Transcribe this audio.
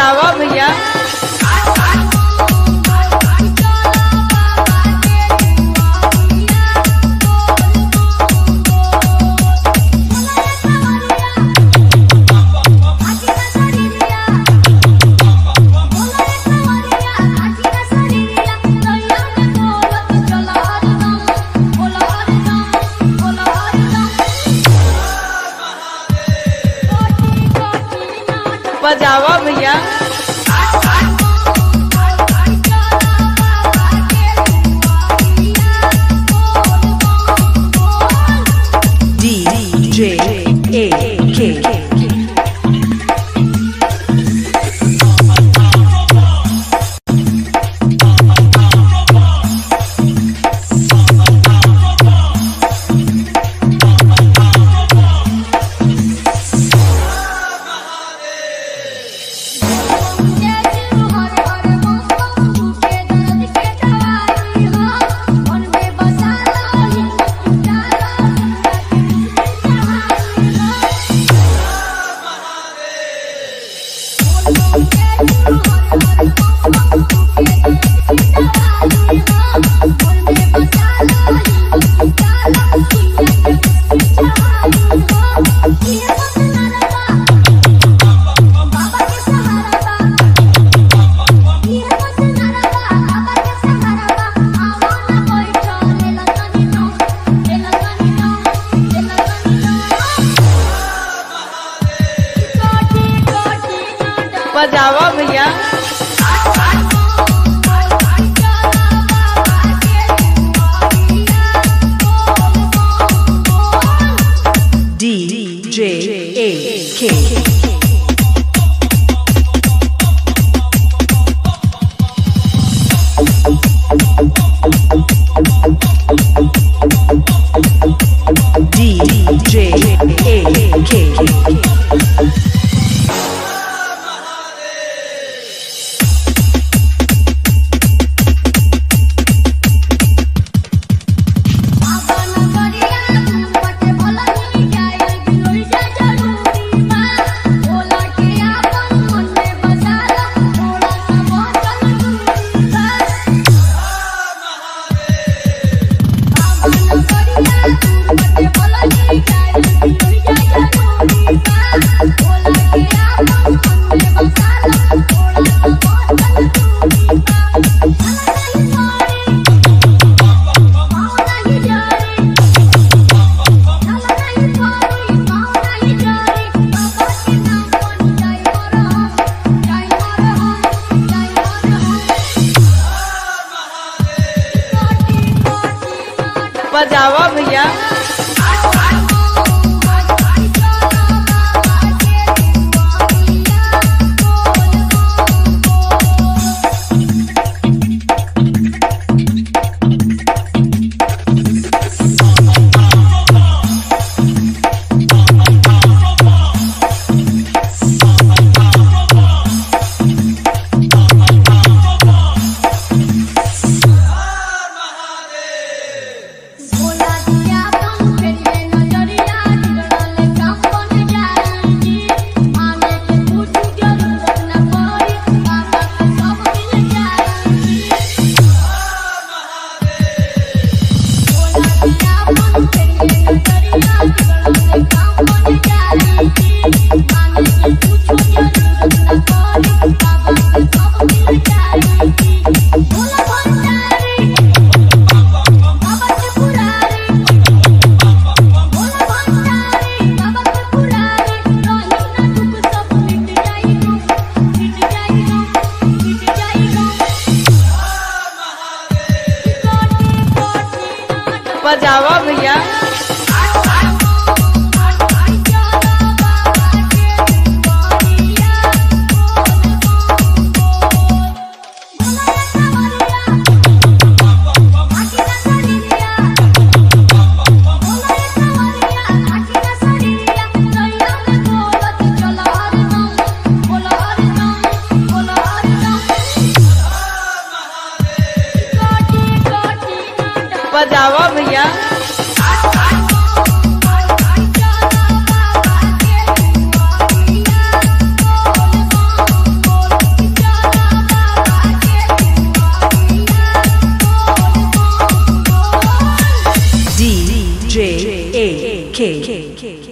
I love mi बजावा भैया। बजावा बजावा भैया। बजावा भैया। बजावा भैया DJ AK.